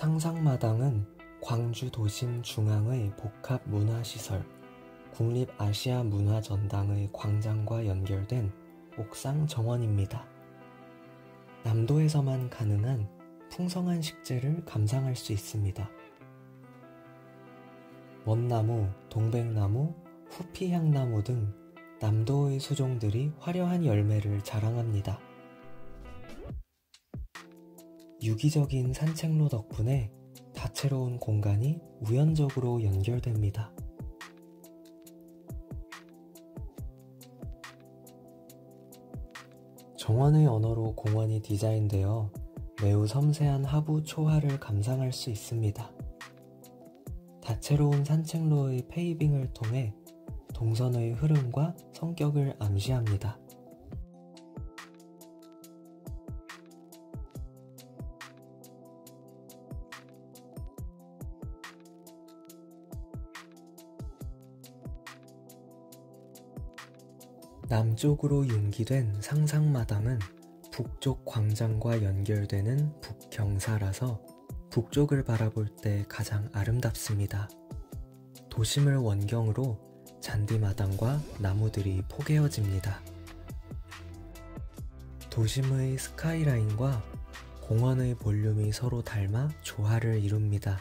상상마당은 광주 도심 중앙의 복합 문화시설 국립아시아문화전당의 광장과 연결된 옥상 정원입니다. 남도에서만 가능한 풍성한 식재를 감상할 수 있습니다. 먼나무, 동백나무, 후피향나무 등 남도의 수종들이 화려한 열매를 자랑합니다. 유기적인 산책로 덕분에 다채로운 공간이 우연적으로 연결됩니다. 정원의 언어로 공원이 디자인되어 매우 섬세한 하부 초화를 감상할 수 있습니다. 다채로운 산책로의 페이빙을 통해 동선의 흐름과 성격을 암시합니다. 남쪽으로 융기된 상상마당은 북쪽 광장과 연결되는 북경사라서 북쪽을 바라볼 때 가장 아름답습니다. 도심을 원경으로 잔디마당과 나무들이 포개어집니다. 도심의 스카이라인과 공원의 볼륨이 서로 닮아 조화를 이룹니다.